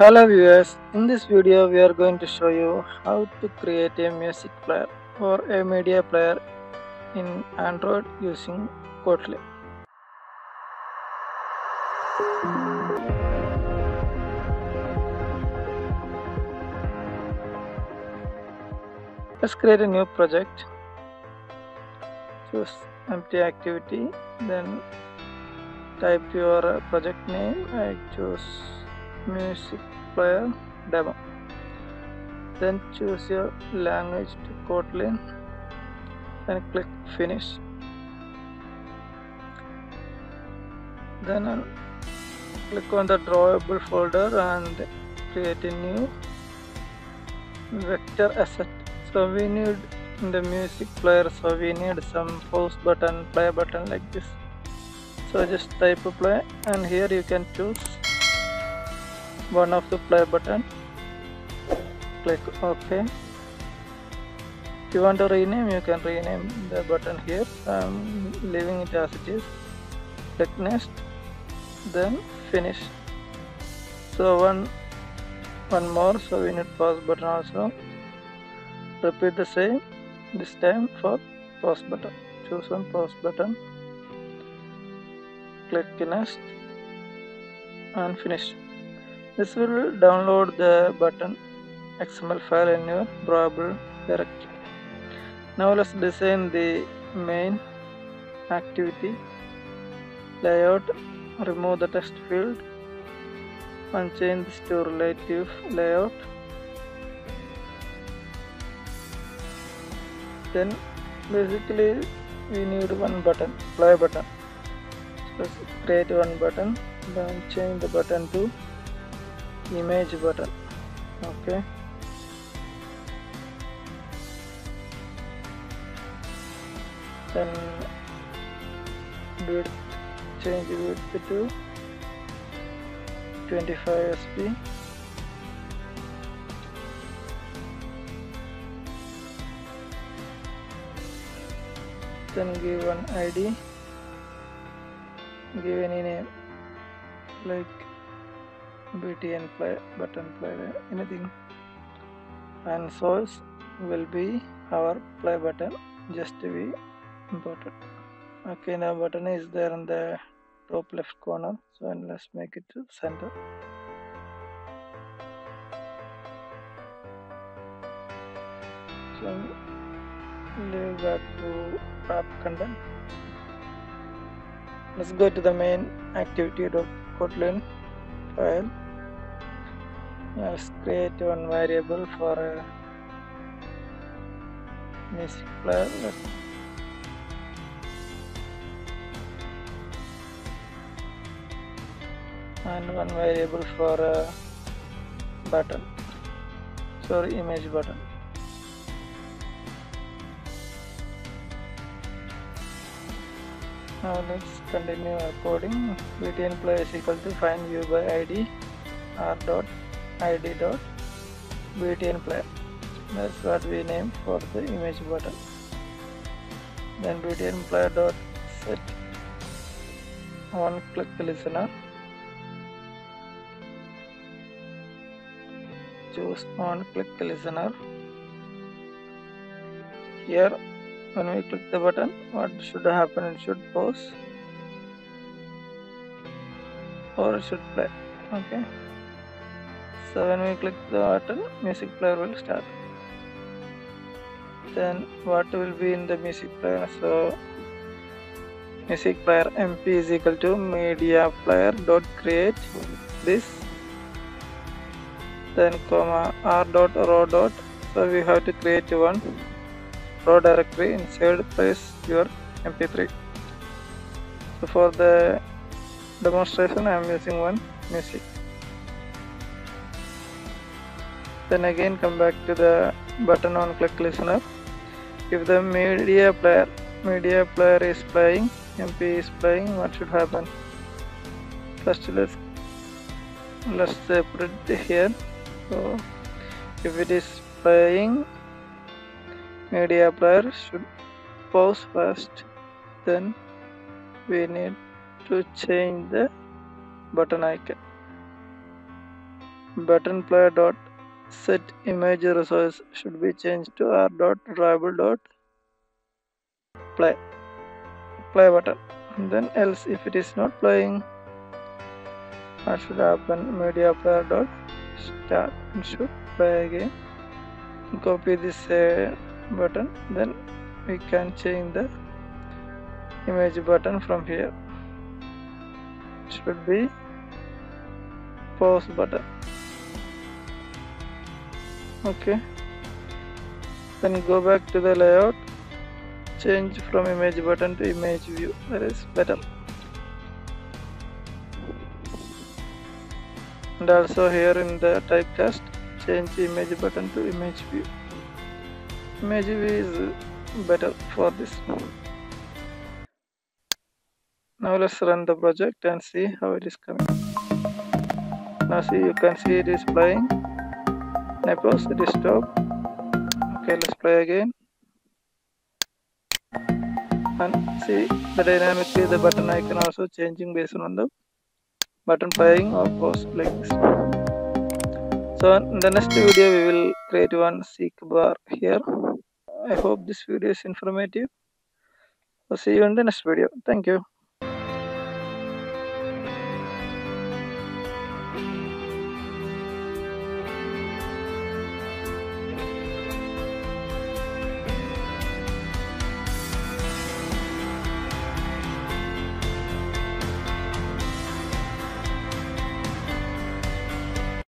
Hello viewers, in this video we are going to show you how to create a music player or a media player in Android using Kotlin. Let's create a new project. Choose empty activity, then type your project name. I choose music player demo. Then choose your language to Kotlin and click finish. Then uh, click on the drawable folder and create a new vector asset. So we need in the music player so we need some pause button, play button like this. So just type play and here you can choose one of the play button. Click ok. If you want to rename you can rename the button here. I'm leaving it as it is. Click next then finish. So one one more. So we need pause button also. Repeat the same this time for pause button. Choose one pause button. Click next and finish this will download the button XML file in your drawable directory. Now let's design the main activity layout, remove the text field and change this to relative layout. Then basically we need one button, play button. Let's create one button, then change the button to image button. Okay. Then width change width to 25 sp then give one id give any name like btn play button play anything. And source will be our play button just to be important. Okay now button is there in the top left corner so let's make it to center. So leave that to wrap content. Let's go to the main activity.kotlin file let's create one variable for uh, a music player let's and one variable for a button. Sorry image button. Now let's continue our coding. Btn play is equal to find view by id r dot id dot btn play that's what we name for the image button. Then btn player dot set. One click listener. Choose one click listener. Here when we click the button what should happen? It should pause. Or it should play. Okay so when we click the button music player will start. Then what will be in the music player? So music player mp is equal to media player dot create this. Then comma r dot raw dot. So we have to create one raw directory inside place your mp3 so for the demonstration i am using one music then again come back to the button on click listener. If the media player media player is playing mp is playing what should happen? First let's let's uh, put it here. So if it is playing media player should pause first. Then we need to change the button icon. Button player dot set image resource should be changed to r dot drawable dot play play button. Then else if it is not playing what should happen. Media player dot start and should play again. Copy this uh, button. Then we can change the image button from here. Should be pause button okay. Then go back to the layout. Change from image button to image view. That is better. And also here in the typecast change image button to image view. Image view is better for this. Now let's run the project and see how it is coming. Now see you can see it is playing I it is stop okay let's play again. And see the dynamically the button icon also changing based on the button playing or pause this. So in the next video we will create one seek bar here. I hope this video is informative. So see you in the next video. Thank you